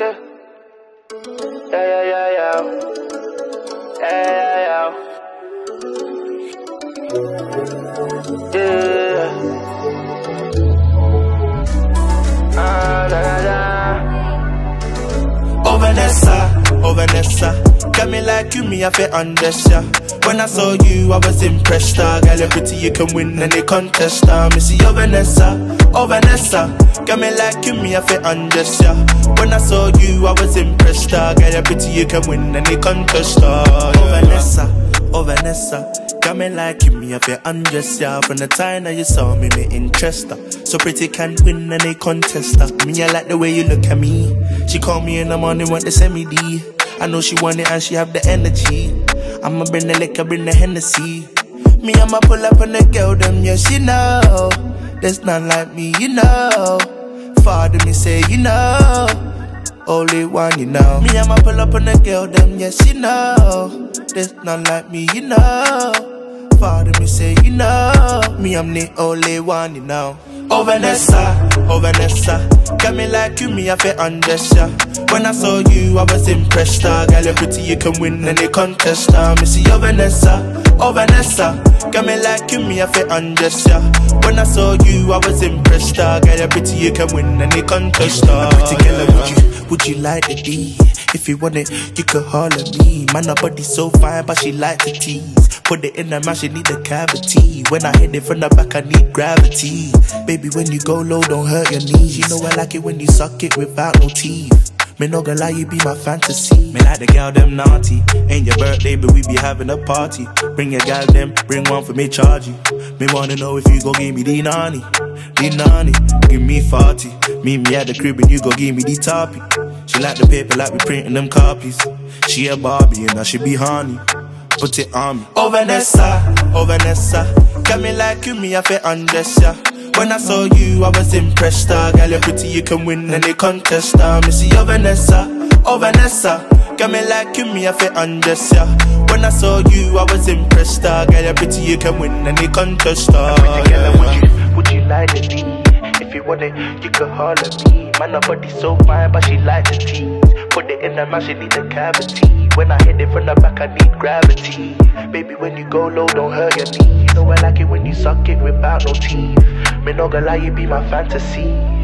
Yeah. Yeah, yeah, yeah, yeah. Yeah, yeah, yeah. Yeah. Ah, da, da, da. Oh Vanessa, oh Vanessa Got me like you, me I feel undress ya When I saw you, I was impressed ah. Girl, you're pretty, you can win any contest ah. See oh Vanessa, oh Vanessa Got me like you, me I feel undress ya When I saw you, I was impressed ah. Girl, you're pretty, you can win any contest ah. Oh Vanessa, oh Vanessa Got me like you, me I feel undress ya From the time that you saw me, me interest ah. So pretty can win any contest ah. Me I like the way you look at me She call me in the morning, want to send me D I know she want it and she have the energy I'ma bring the liquor, bring the Hennessy. Me, I'ma pull up on the girl, them, yeah, she know. There's none like me, you know. Father, me say, you know. Only one, you know. Me, I'ma pull up on the girl, them, yeah, she know. There's none like me, you know. Father, me say, you know. Me, I'm the only one, you know. Oh Vanessa, oh Vanessa Got me like you, me I feel undress ya When I saw you, I was impressed ah. Girl, you're pretty, you can win any contest ah. See oh Vanessa, oh Vanessa Got me like you, me I feel undress ya When I saw you, I was impressed ah. Girl, you're pretty, you can win any contest ah. Pretty girl, would you, would you like the D? If you want it, you could holler me Man, her body so fine, but she like to tease Put it in her mouth, she need a cavity. When I hit it from the back, I need gravity. Baby, when you go low, don't hurt your knees. You know I like it when you suck it without no teeth. Me no gonna lie, you be my fantasy. Me like the girl them naughty. Ain't your birthday, but we be having a party. Bring your gal them, bring one for me charge you. Me wanna know if you go give me the nanny, the nanny. Give me 40. Meet me at the crib and you go give me the toppy. She like the paper like we printing them copies. She a Barbie and I should be honey put it on me. Oh Vanessa, oh Vanessa, got me like you, me I feel undress ya. When I saw you, I was impressed. Ah, girl, you're pretty, you can win any contest. Me see oh Vanessa, oh Vanessa, got me like you, me I feel undress ya. When I saw you, I was impressed. Ah, girl, you're pretty, you can win any contest. Pretty girl, would you, would you like to D? If you want it, you could holler me. Man, her body so fine, but she like the tease. Put it in her mouth, she need a cavity. When I hit it from the back, I need gravity. Baby, when you go low, don't hurt your knees. You know I like it when you suck it without no teeth. Me no gonna lie, be my fantasy.